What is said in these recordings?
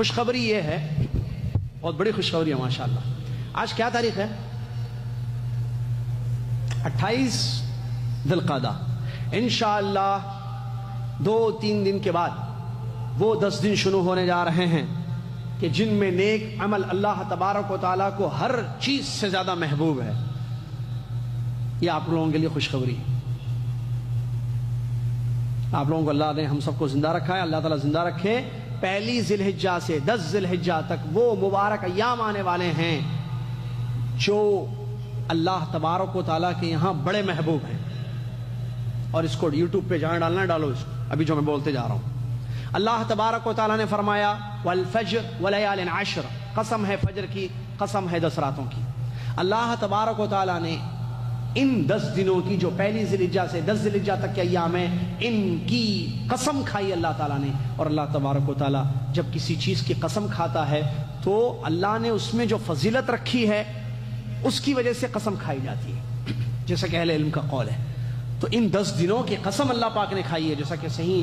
خوشخبری یہ ہے، بہت بڑی خوشخبری ہے، ماشاءاللہ۔ آج کیا تاریخ ہے؟ اٹھائیس دلقادہ انشاءاللہ دو تین دن کے بعد وہ دس دن شروع ہونے جا رہے ہیں کہ جن میں نیک عمل اللہ تبارک و تعالیٰ کو ہر چیز سے زیادہ محبوب ہے۔ یہ آپ لوگوں کے لیے خوشخبری آپ لوگوں کو اللہ نے ہم سب کو زندہ رکھا ہے، اللہ تعالیٰ زندہ رکھے۔ پہلی ذی الحجہ سے دس ذی الحجہ تک وہ مبارک ایام آنے والے ہیں جو اللہ تبارک و تعالیٰ کے یہاں بڑے محبوب ہیں۔ اور اس کو یوٹیوب پہ جہاں ڈالنا ڈالو اس کو۔ ابھی جو میں بولتے جا رہا ہوں۔ اللہ تبارک و تعالیٰ نے فرمایا، والفجر ولیال عشر۔ قسم ہے فجر کی، قسم ہے دس راتوں کی۔ اللہ تبارک و تعالیٰ نے ان دس دنوں کی جو پہلی ذلجہ سے دس ذلجہ تک کے ایام ہیں، ان کی قسم کھائی اللہ تعالیٰ نے۔ اور اللہ تبارک و تعالیٰ جب کسی چیز کی قسم کھاتا ہے، تو اللہ نے اس میں جو فضیلت رکھی ہے، اس کی وجہ سے قسم کھائی جاتی ہے۔ جیسا کہ اہل علم کا قول ہے۔ تو ان دس دنوں کی قسم اللہ پاک نے کھائی ہے۔ جیسا کہ صحیح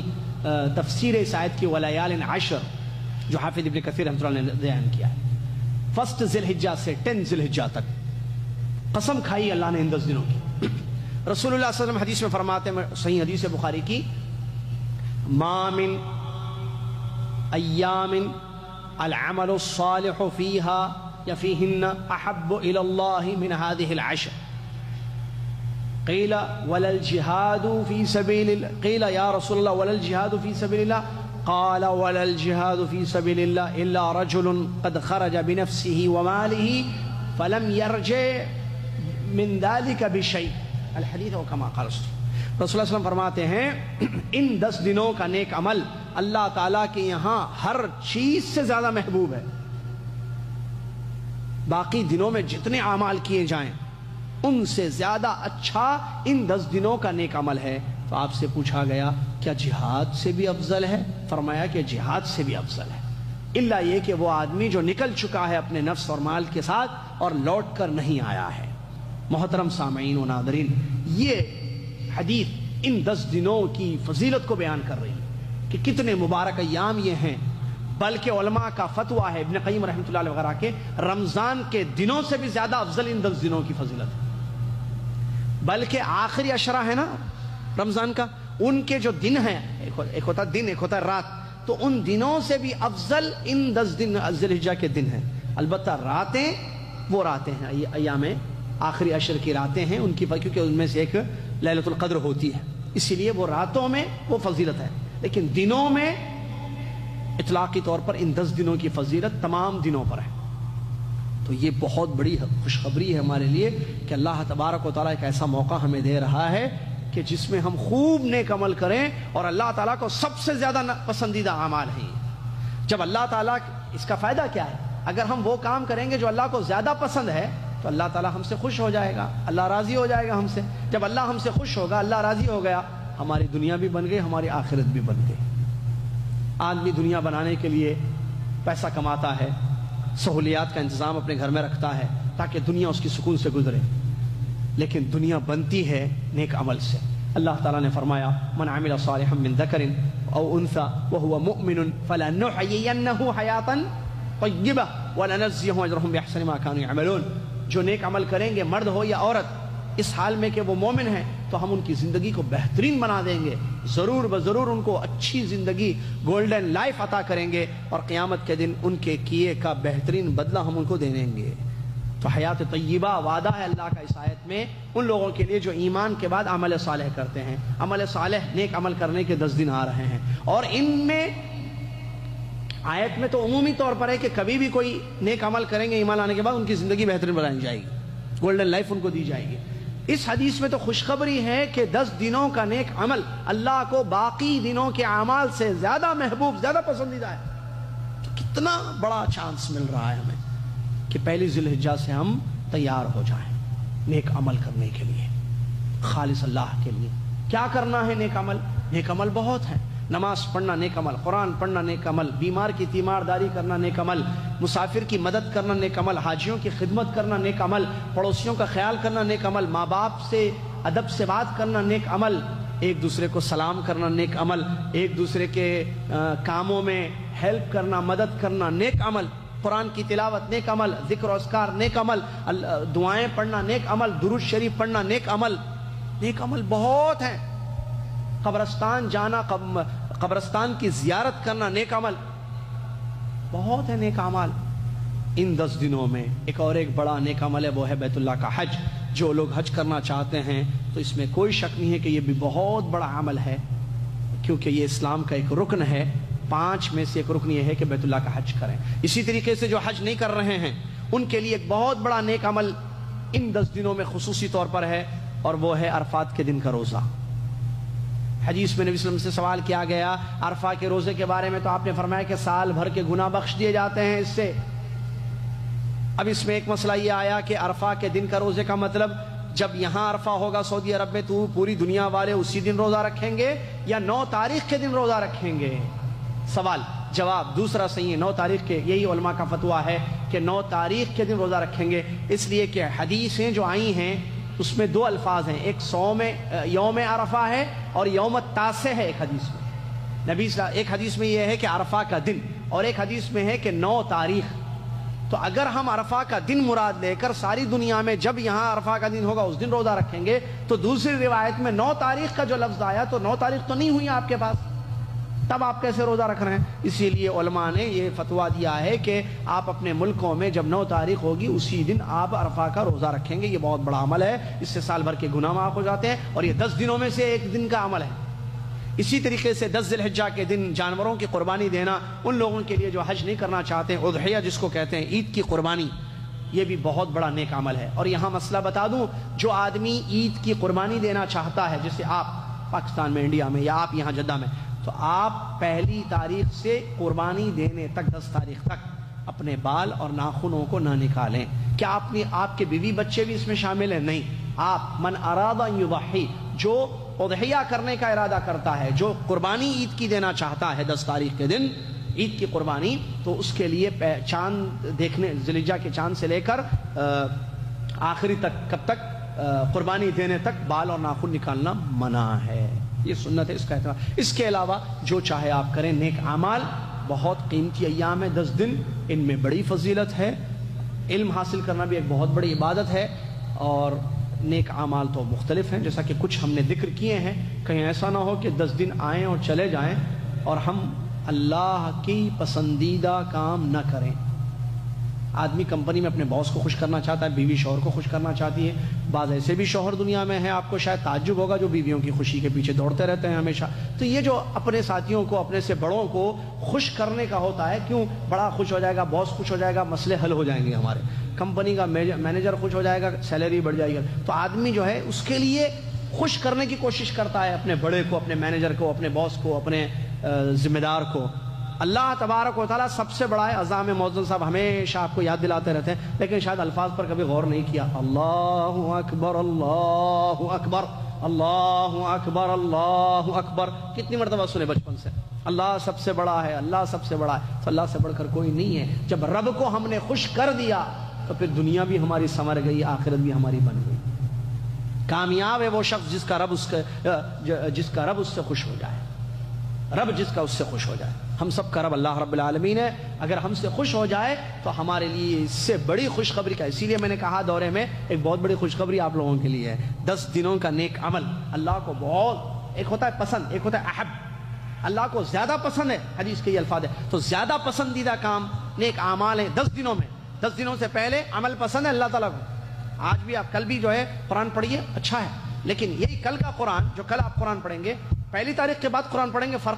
تفسیر کی ولیال عشر، جو حافظ ابن کثیر رحمۃ اللہ نے بیان کیا ہے۔ فرسٹ ذی الحجہ سے ٹین ذی الحجہ تک۔ قسم کھائی اللہ نے ان دس دنوں کی۔ رسول اللہ صلی اللہ علیہ وسلم حدیث میں فرماتے ہیں صحیح حدیث بخاری کی ما من ایام العمل الصالح فيها يفيهن احب إلى الله من هذه العشر. قيل ولا الجهاد في سبيل الله قيل يا رسول الله ولا الجهاد في سبيل الله قال ولا الجهاد في سبيل الله الا رجل قد خرج بنفسه وماله فلم يرجع من ذلك بشيء. الحديث وكما قال رسول اللہ علیہ وسلم فرماتے ہیں، ان دس دنوں کا نیک عمل اللہ تعالیٰ کے یہاں ہر چیز سے زیادہ محبوب ہے۔ باقی دنوں میں جتنے اعمال کیے جائیں، ان سے زیادہ اچھا ان دس دنوں کا نیک عمل ہے۔ تو آپ سے پوچھا گیا، کیا جہاد سے بھی افضل ہے؟ فرمایا کہ جہاد سے بھی افضل ہے۔ اللہ یہ کہ وہ آدمی جو نکل چکا ہے اپنے نفس اور مال کے ساتھ اور لوٹ کر نہیں آیا ہے۔ محترم سامعین و ناظرین، یہ حدیث ان دس دنوں کی فضیلت کو بیان کر رہی ہے کہ کتنے مبارک ایام یہ ہیں، بلکہ علماء کا فتویٰ ہے ابن قیم رحمۃ اللہ علیہ وغیرہ کے، رمضان کے دنوں سے بھی زیادہ افضل ان دس دنوں کی فضیلت ہے۔ بلکہ آخری اشرا ہے نا رمضان کا، ان کے جو دن ہیں، ایک ہوتا دن، ایک ہوتا رات، تو ان دنوں سے بھی افضل ان دس دن ذلحجہ کے دن ہیں۔ البتہ راتیں وہ راتیں ہیں ایام آخری اشر کی راتیں ہیں، ان کی کیونکہ ان میں سے ایک للت القدر ہوتی ہے۔ اسی لیے وہ راتوں میں وہ فضیلت ہے۔ لیکن دنوں میں اطلاقی طور پر ان دس دنوں کی فضیلت تمام دنوں پر ہے۔ تو یہ بہت بڑی خوشخبری ہے ہمارے لیے کہ اللہ تبارک و تعالیٰ ایک ایسا موقع ہمیں دے رہا ہے کہ جس میں ہم خوب نیک عمل کریں اور اللہ تعالیٰ کو سب سے زیادہ پسندیدہ اعمال ہیں۔ جب اللہ تعالیٰ اس کا فائدہ کیا ہے؟ اگر ہم وہ کام کریں گے جو اللہ کو زیادہ پسند ہے تو اللہ تعالیٰ ہم سے خوش ہو جائے گا، اللہ راضی ہو جائے گا ہم سے۔ جب اللہ ہم سے خوش ہوگا، اللہ راضی ہو گیا، ہماری دنیا بھی بن گئی، ہماری آخرت بھی بن گئی۔ آدمی دنیا بنانے کے لیے پیسہ کماتا ہے، سہولیات کا انتظام اپنے گھر میں رکھتا ہے تاکہ دنیا اس کی سکون سے گزرے۔ لیکن دنیا بنتی ہے نیک عمل سے۔ اللہ تعالیٰ نے فرمایا، من عمل صالحا من ذکر او انثى وهو مؤمن فلنحيينه حیاتا طیبہ ولنجزيهم اجرهم باحسن ما كانوا يعملون جو نیک عمل کریں گے، مرد ہو یا عورت، اس حال میں کہ وہ مومن ہیں، تو ہم ان کی زندگی کو بہترین بنا دیں گے۔ ضرور بضرور ان کو اچھی زندگی گولڈن لائف عطا کریں گے اور قیامت کے دن ان کے کیے کا بہترین بدلہ ہم ان کو دے دیں گے۔ تو حیات طیبہ، وعدہ ہے اللہ کا عیسائیت میں۔ ان لوگوں کے لیے جو ایمان کے بعد عمل صالح کرتے ہیں۔ عمل صالح، نیک عمل کرنے کے دس دن آ رہے ہیں۔ اور ان میں آیت میں تو عمومی طور پر ہے کہ کبھی بھی کوئی نیک عمل کریں گے، ایمان آنے کے بعد ان کی زندگی بہترین بنائی جائے گی۔ گولڈن لائف ان کو دی جائے گی۔ اس حدیث میں تو خوشخبری ہے کہ دس دنوں کا نیک عمل اللہ کو باقی دنوں کے اعمال سے زیادہ محبوب، زیادہ پسندیدہ ہے۔ تو کتنا بڑا چانس مل رہا ہے ہمیں کہ پہلی ذلحجہ سے ہم تیار ہو جائیں نیک عمل کرنے کے لیے، خالص اللہ کے لیے۔ کیا کرنا ہے نیک عمل؟ نیک عمل بہت ہے نماز پڑھنا نیک عمل قرآن پڑھنا نیک عمل بیمار کی تیمار داری کرنا نیک عمل مسافر کی مدد کرنا نیک عمل حاجیوں کی خدمت کرنا نیک عمل پڑوسیوں کا خیال کرنا نیک عمل ماں باپ سے ادب سے بات کرنا نیک عمل ایک دوسرے کو سلام کرنا نیک عمل ایک دوسرے کے کاموں میں ہیلپ کرنا مدد کرنا نیک عمل قرآن کی تلاوت نیک عمل ذکر و اسکار نیک عمل دعائیں پڑھنا نیک عمل درود شریف پڑھنا نیک عمل نیک عمل بہت ہیں قبرستان جانا قبرستان کی زیارت کرنا نیک عمل۔ بہت ہے نیک عمل۔ ان دس دنوں میں ایک اور ایک بڑا نیک عمل ہے، وہ ہے بیت اللہ کا حج۔ جو لوگ حج کرنا چاہتے ہیں، تو اس میں کوئی شک نہیں ہے کہ یہ بھی بہت بڑا عمل ہے۔ کیونکہ یہ اسلام کا ایک رکن ہے۔ پانچ میں سے ایک رکن یہ ہے کہ بیت اللہ کا حج کریں۔ اسی طریقے سے جو حج نہیں کر رہے ہیں، ان کے لیے ایک بہت بڑا نیک عمل ان دس دنوں میں خصوصی طور پر ہے، اور وہ ہے عرفات کے دن کا روزہ۔ حدیث میں نبی صلی اللہ علیہ وسلم سے سوال کیا گیا، عرفہ کے روزے کے بارے میں تو آپ نے فرمایا کہ سال بھر کے گناہ بخش دیے جاتے ہیں اس سے۔ اب اس میں ایک مسئلہ یہ آیا کہ عرفہ کے دن کا روزے کا مطلب جب یہاں عرفہ ہوگا سعودی عرب میں تو پوری دنیا والے اسی دن روزہ رکھیں گے یا نو تاریخ کے دن روزہ رکھیں گے؟ سوال، جواب دوسرا صحیح ہے، نو تاریخ کے، یہی علماء کا فتویٰ ہے کہ نو تاریخ کے دن روزہ رکھیں گے۔ اس لیے کہ حدیثیں جو آئی ہیں اس میں دو الفاظ ہیں، ایک سوم یوم عرفہ ہے اور یوم تاسع ہے ایک حدیث میں۔ نبی ایک حدیث میں یہ ہے کہ عرفہ کا دن اور ایک حدیث میں ہے کہ نو تاریخ۔ تو اگر ہم عرفہ کا دن مراد لے کر ساری دنیا میں جب یہاں عرفہ کا دن ہوگا، اس دن روزہ رکھیں گے، تو دوسری روایت میں نو تاریخ کا جو لفظ آیا تو نو تاریخ تو نہیں ہوئی آپ کے پاس۔ تب آپ کیسے روزہ رکھ رہے ہیں؟ اسی لیے علماء نے یہ فتوا دیا ہے کہ آپ اپنے ملکوں میں جب نو تاریخ ہوگی، اسی دن آپ عرفہ کا روزہ رکھیں گے۔ یہ بہت بڑا عمل ہے۔ اس سے سال بھر کے گناہ معاف ہو جاتے ہیں اور یہ دس دنوں میں سے ایک دن کا عمل ہے۔ اسی طریقے سے دس ذی الحجہ کے دن جانوروں کی قربانی دینا، ان لوگوں کے لیے جو حج نہیں کرنا چاہتے ہیں اضحیہ جس کو کہتے ہیں، عید کی قربانی، یہ بھی بہت بڑا نیک عمل ہے۔ اور یہاں مسئلہ بتا دوں، جو آدمی عید کی قربانی دینا چاہتا ہے، جیسے آپ پاکستان میں، انڈیا میں، یا آپ یہاں جدہ میں تو آپ پہلی تاریخ سے قربانی دینے تک، دس تاریخ تک اپنے بال اور ناخنوں کو نہ نکالیں۔ کیا اپنی، آپ کے بیوی بچے بھی اس میں شامل ہیں؟ نہیں۔ آپ، من ارادہ یضحی، جو اضحیہ کرنے کا ارادہ کرتا ہے، جو قربانی عید کی دینا چاہتا ہے دس تاریخ کے دن، عید کی قربانی، تو اس کے لیے چاند دیکھنے زلیجہ کے چاند سے لے کر آخری تک، کب تک قربانی دینے تک بال اور ناخن نکالنا منع ہے۔ یہ سنت ہے، اس کا اعتبار۔ اس کے علاوہ جو چاہے آپ کریں، نیک اعمال، بہت قیمتی ایام ہے دس دن، ان میں بڑی فضیلت ہے۔ علم حاصل کرنا بھی ایک بہت بڑی عبادت ہے۔ اور نیک اعمال تو مختلف ہیں، جیسا کہ کچھ ہم نے ذکر کیے ہیں۔ کہیں ایسا نہ ہو کہ دس دن آئیں اور چلے جائیں۔ اور ہم اللہ کی پسندیدہ کام نہ کریں۔ آدمی کمپنی میں اپنے باس کو خوش کرنا چاہتا ہے، بیوی شوہر کو خوش کرنا چاہتی ہے۔ بعض ایسے بھی شوہر دنیا میں ہیں، آپ کو شاید تعجب ہوگا جو بیویوں کی خوشی کے پیچھے دوڑتے رہتے ہیں ہمیشہ۔ تو یہ جو اپنے ساتھیوں کو، اپنے سے بڑوں کو خوش کرنے کا ہوتا ہے، کیوں؟ بڑا خوش ہو جائے گا، باس خوش ہو جائے گا، مسئلے حل ہو جائیں گے ہمارے۔ کمپنی کا مینیجر خوش ہو جائے گا سیلری بڑھ جائے گا تو آدمی جو ہے، اس کے لیے خوش کرنے کی کوشش کرتا ہے اپنے بڑے کو، اپنے مینیجر کو، اپنے باس کو، اپنے ذمہ دار کو۔ اللہ تبارک و تعالیٰ سب سے بڑا ہے عظام موزن صاحب ہمیشہ آپ کو یاد دلاتے رہتے ہیں، لیکن شاید الفاظ پر کبھی غور نہیں کیا۔ اللہ اکبر اللہ اکبر اللہ اکبر اللہ اکبر۔ کتنی مرتبہ سنے بچپن سے۔ اللہ سب سے بڑا ہے، اللہ سب سے بڑا ہے۔ اللہ سے بڑھ کر کوئی نہیں ہے۔ جب رب کو ہم نے خوش کر دیا، تو پھر دنیا بھی ہماری سمر گئی، آخرت بھی ہماری بن گئی۔ کامیاب ہے وہ شخص جس کا رب اس کا جس کا رب اس سے خوش ہو جائے۔ رب جس کا اس سے خوش ہو جائے۔ ہم سب کا رب اللہ رب العالمین ہے۔ اگر ہم سے خوش ہو جائے تو ہمارے لیے اس سے بڑی خوشخبری کا، اسی لیے میں نے کہا دورے میں، ایک بہت بڑی خوشخبری آپ لوگوں کے لیے ہے۔ دس دنوں کا نیک عمل۔ اللہ کو بہت، ایک ہوتا ہے پسند، ایک ہوتا ہے احب۔ اللہ کو زیادہ پسند ہے، حدیث کے یہ الفاظ ہے تو زیادہ پسندیدہ کام، نیک اعمال ہیں دس دنوں میں۔ دس دنوں سے پہلے عمل پسند ہے اللہ تعالیٰ کو۔ آج بھی آپ کل بھی جو ہے قرآن پڑھیے اچھا ہے۔ لیکن یہی کل کا قرآن، جو کل آپ قرآن پڑھیں گے پہلی تاریخ کے بعد قرآن پڑھیں گے، فرق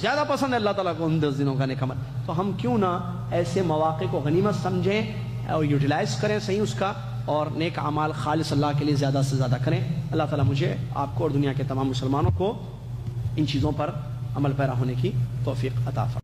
زیادہ پسند ہے اللہ تعالیٰ کو ان دس دنوں کا نیک عمل۔ تو ہم کیوں نہ ایسے مواقع کو غنیمت سمجھیں اور یوٹیلائز کریں صحیح اس کا اور نیک اعمال خالص اللہ کے لیے زیادہ سے زیادہ کریں۔ اللہ تعالیٰ مجھے، آپ کو اور دنیا کے تمام مسلمانوں کو ان چیزوں پر عمل پیرا ہونے کی توفیق عطا فرمائے۔